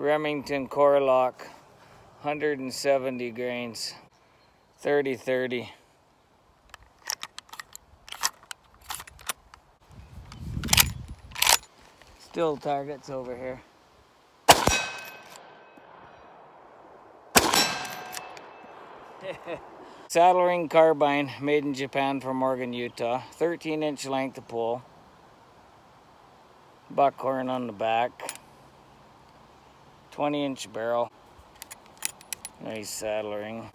Remington Core-Lokt, 170 grains, 30-30. Still targets over here. Saddle ring carbine made in Japan from Morgan, Utah. 13 inch length of pull. Buckhorn on the back. 20 inch barrel. Nice saddle ring.